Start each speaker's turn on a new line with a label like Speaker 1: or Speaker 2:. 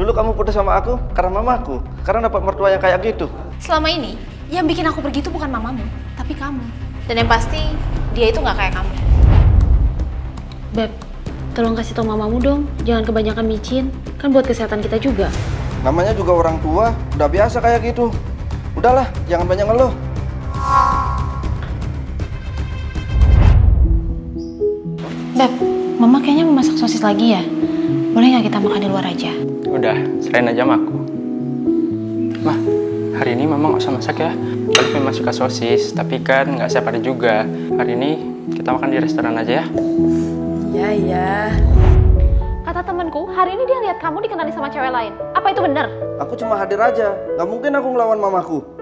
Speaker 1: Dulu kamu putus sama aku karena mamaku. Karena dapat mertua yang kayak gitu.
Speaker 2: Selama ini, yang bikin aku pergi itu bukan mamamu, tapi kamu. Dan yang pasti, dia itu nggak kayak kamu.
Speaker 3: Beb, tolong kasih tau mamamu dong. Jangan kebanyakan micin. Kan buat kesehatan kita juga.
Speaker 1: Namanya juga orang tua, udah biasa kayak gitu. Udahlah, jangan banyak ngeluh.
Speaker 3: Beb, mama kayaknya mau masak sosis lagi ya. Boleh nggak kita makan di luar aja?
Speaker 4: Udah, serahin aja sama aku. Mah, hari ini mama nggak usah masak ya. Balik memang suka sosis, tapi kan nggak siap ada juga. Hari ini kita makan di restoran aja ya.
Speaker 2: Iya, iya.
Speaker 3: Kata temanku, hari ini dia lihat kamu dikenali sama cewek lain. Apa itu benar?
Speaker 1: Aku cuma hadir aja, nggak mungkin aku ngelawan mamaku.